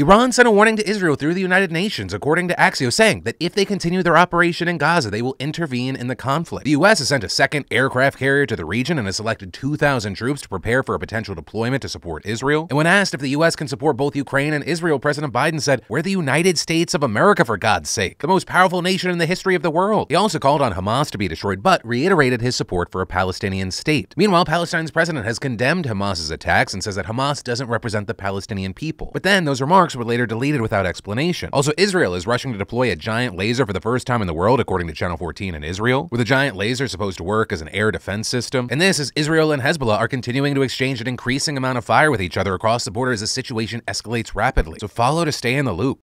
Iran sent a warning to Israel through the United Nations, according to Axios, saying that if they continue their operation in Gaza, they will intervene in the conflict. The U.S. has sent a second aircraft carrier to the region and has selected 2,000 troops to prepare for a potential deployment to support Israel. And when asked if the U.S. can support both Ukraine and Israel, President Biden said, We're the United States of America, for God's sake, the most powerful nation in the history of the world. He also called on Hamas to be destroyed, but reiterated his support for a Palestinian state. Meanwhile, Palestine's president has condemned Hamas's attacks and says that Hamas doesn't represent the Palestinian people. But then those remarks were later deleted without explanation. Also, Israel is rushing to deploy a giant laser for the first time in the world, according to Channel 14 in Israel, with a giant laser supposed to work as an air defense system. And this is Israel and Hezbollah are continuing to exchange an increasing amount of fire with each other across the border as the situation escalates rapidly. So follow to stay in the loop.